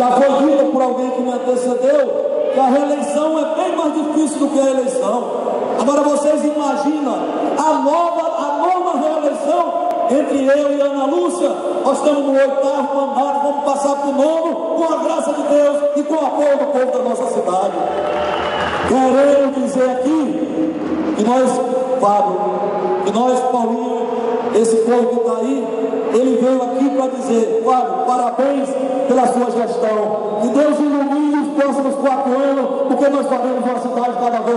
Já foi dito por alguém que me antecedeu que a reeleição é bem mais difícil do que a eleição. Agora vocês imaginam a nova, a nova reeleição entre eu e Ana Lúcia. Nós estamos no oitavo mandato, vamos passar para o nono com a graça de Deus e com o apoio do povo da nossa cidade. Queremos dizer aqui que nós, Fábio, que nós, Paulinho, esse povo que está aí, ele veio aqui para dizer, Fábio, parabéns pela sua gestão. Que Deus ilumine os próximos quatro anos, porque nós faremos uma cidade cada vez.